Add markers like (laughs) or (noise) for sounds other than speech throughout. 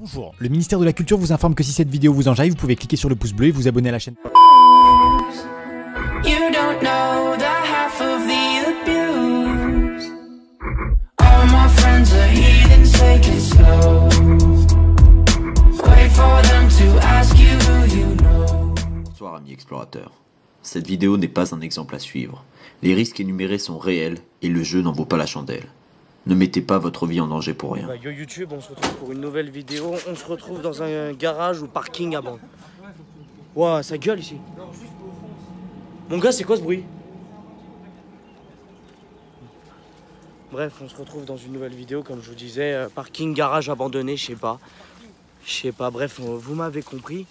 Bonjour, le ministère de la Culture vous informe que si cette vidéo vous enjaille, vous pouvez cliquer sur le pouce bleu et vous abonner à la chaîne. Bonsoir amis explorateurs. Cette vidéo n'est pas un exemple à suivre. Les risques énumérés sont réels et le jeu n'en vaut pas la chandelle. Ne mettez pas votre vie en danger pour rien. Bah, yo YouTube, on se retrouve pour une nouvelle vidéo. On se retrouve dans un garage ou parking banc. Ouah, ça gueule ici. Mon gars, c'est quoi ce bruit? Bref, on se retrouve dans une nouvelle vidéo, comme je vous disais, euh, parking, garage abandonné, je sais pas. Je sais pas, bref, vous m'avez compris.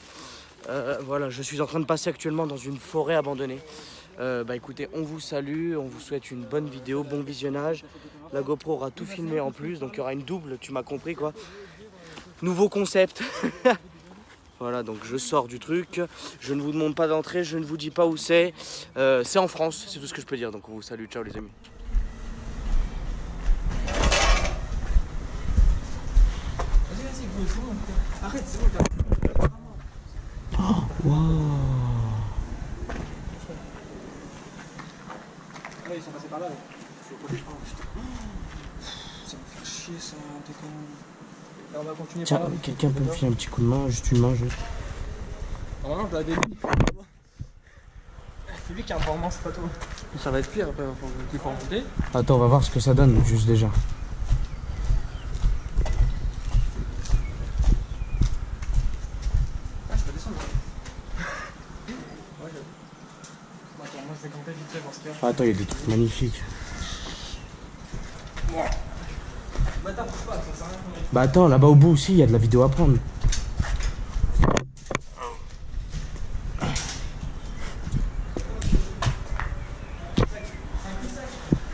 Euh, voilà, je suis en train de passer actuellement dans une forêt abandonnée. Euh, bah écoutez, on vous salue, on vous souhaite une bonne vidéo, bon visionnage. La GoPro aura tout filmé en plus, donc il y aura une double, tu m'as compris quoi. Nouveau concept. (laughs) voilà, donc je sors du truc. Je ne vous demande pas d'entrer, je ne vous dis pas où c'est. Euh, c'est en France, c'est tout ce que je peux dire. Donc on vous salue, ciao les amis. On va continuer Tiens, par là. quelqu'un peut me filer un petit coup de main, juste une main, juste. Normalement, je l'avais dit. C'est lui qui est informant, c'est pas toi. Ça va être pire après, qu'il faut en. Attends, on va voir ce que ça donne, juste déjà. Ah, je peux descendre. Ouais, j'avoue. Attends, moi je vais camper vite fait voir ce qu'il y a. Attends, il y a des trucs magnifiques. Bah attends, là-bas au bout aussi, il y a de la vidéo à prendre.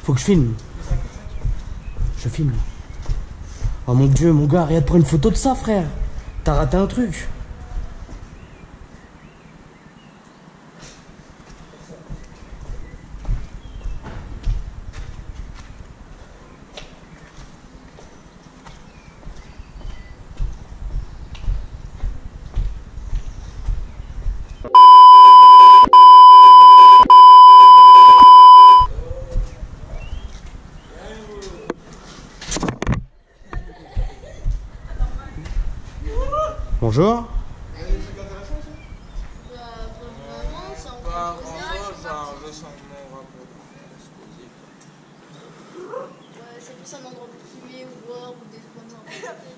Faut que je filme. Je filme. Oh mon dieu, mon gars, arrête de prendre une photo de ça, frère. T'as raté un truc. Bonjour. Ouais, c'est plus un endroit pour fumer ou boire ou des trucs comme ça. en fait.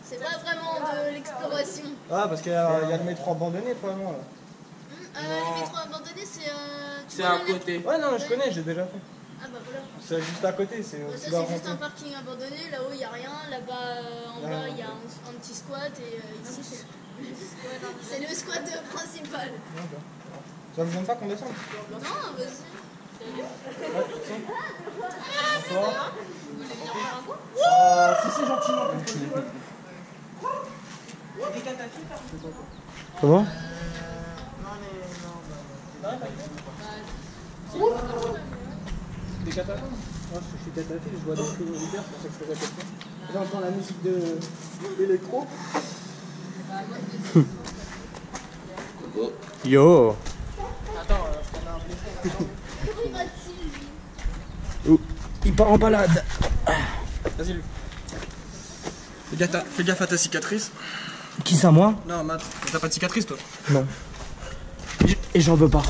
C'est pas vraiment de l'exploration. Ah, parce qu'il y, a il y a le métro abandonné, probablement là. Euh, les métros abandonnés, c'est. Euh, C'est à le- côté. Ouais, non, je connais, j'ai déjà fait. Ah bah voilà. C'est juste à côté, c'est Bah, ça, c'est juste un parking abandonné. Là-haut, il n'y a rien. Là-bas, euh, en Ah. bas, il y a un, un petit squat. Et euh, ici, c'est c'est le squat principal. Ça vous gêne pas qu'on descende Non, vas-y. Bonsoir. Euh, si, si, gentiment. Comment Des catapultes? Moi, je suis catapult, je vois des prioritaires, c'est pour ça que je fais la question. J'entends la musique de d'électro. (laughs) Yo. Va-t-il Oh, Il part en balade. Vas-y, lui. Fais gaffe, à- fais gaffe à ta cicatrice. Qui ça, moi? Non, Matt, t'as pas de cicatrice, toi? Non. Et j'en veux pas.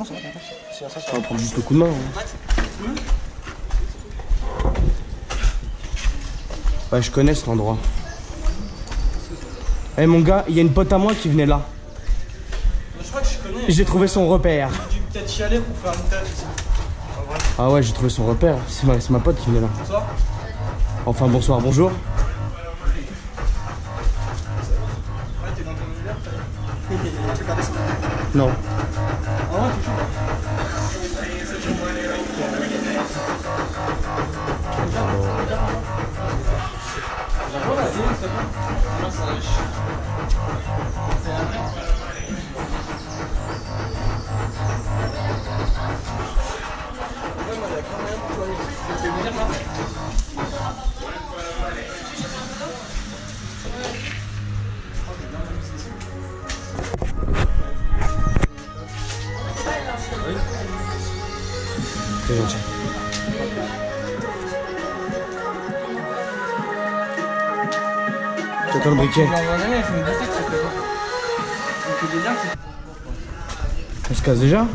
On va prendre juste le coup de main. hein. Ouais, je connais cet endroit. Eh mon gars, il y a une pote à moi qui venait là. Je crois que je connais. J'ai trouvé son repère. J'ai dû peut-être chialer pour faire une tête ici. Ah ouais, j'ai trouvé son repère. C'est ma, c'est ma pote qui venait là. Bonsoir. Enfin, bonsoir, bonjour. Ouais, Já joga assim, você Massagem. Certo? Entendi. T'attends le briquet. On se casse déjà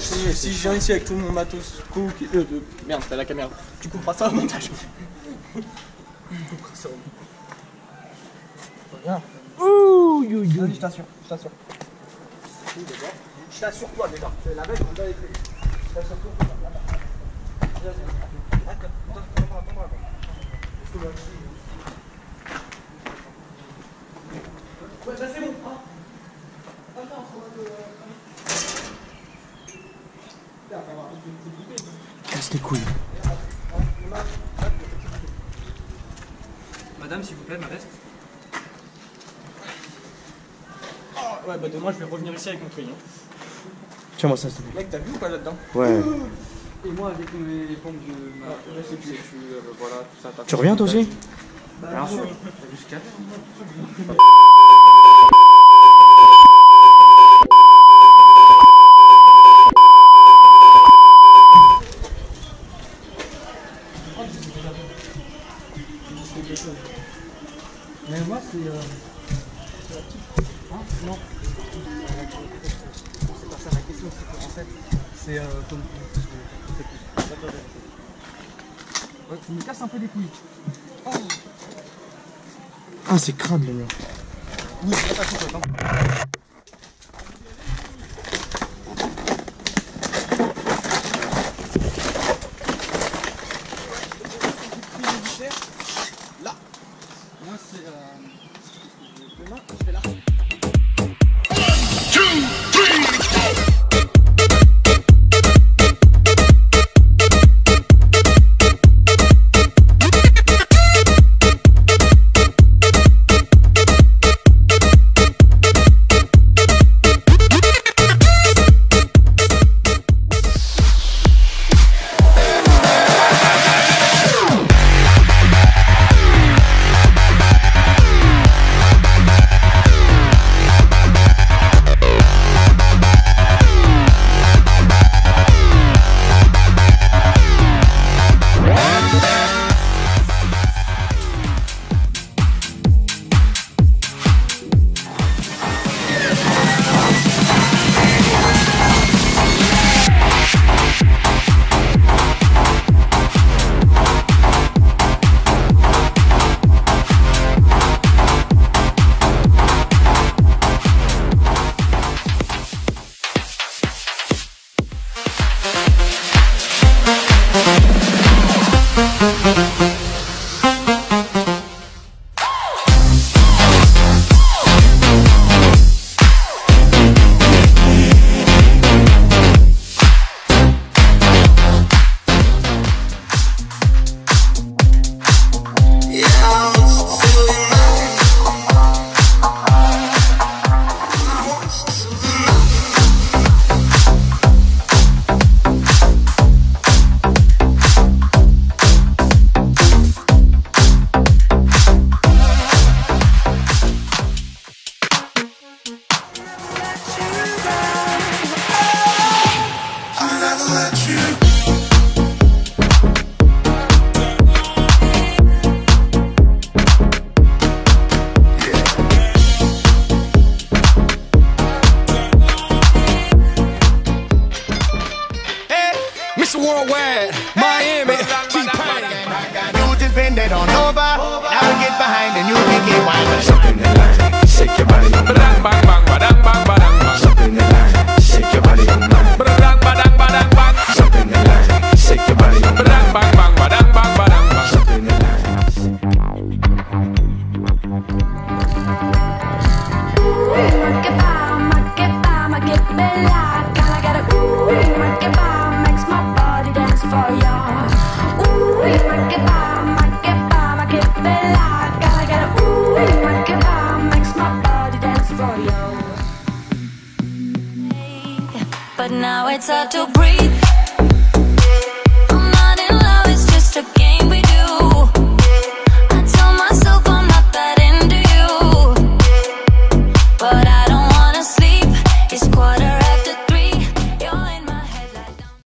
si je viens ici avec tout mon matos cook, euh, de- merde, c'est la caméra. Tu couperas ça au montage? Tu couperas ça au montage. Viens. Ouh, you, you. Je t'assure, je t'assure. Je t'assure toi déjà. La bête, on doit les. Je t'assure toi. Casse les couilles. Madame, s'il vous plaît, ma veste. Oh, ouais, bah demain je vais revenir ici avec mon crayon. Tiens-moi ça, s'il te plaît. Mec, t'as vu ou pas là-dedans? Ouais. Et moi avec mes pompes de ma. plus. euh, voilà, tout ça. Tu reviens toi aussi Bien sûr. T'as vu ce qu'il y a Mais moi c'est. Euh... Hein Non. C'est pas ça la question, c'est qu'en fait, c'est euh, comme. Ouais, tu me casses un peu les couilles. Ah, c'est crade le mur. Oui, attends. But now it's hard to breathe